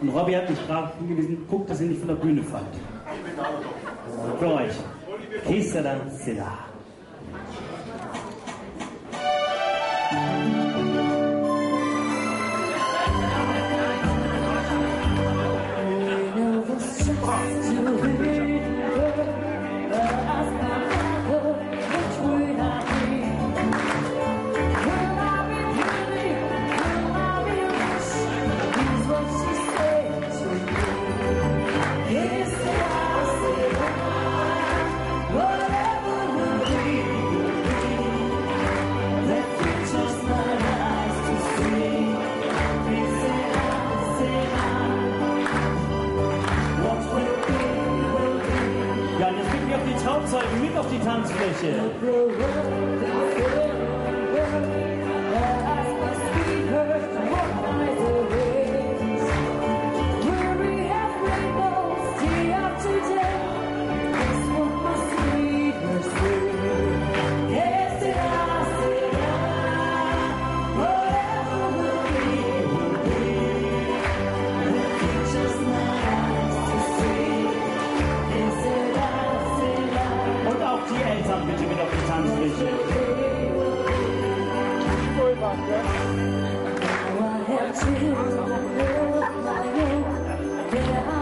Und Robby hat mich gerade hingewiesen, guckt, dass ihr nicht von der Bühne fallt. Für euch. Kesera Silla. Trauzeugen mit auf die Tanzfläche. not good to up in this Now I have to look my way.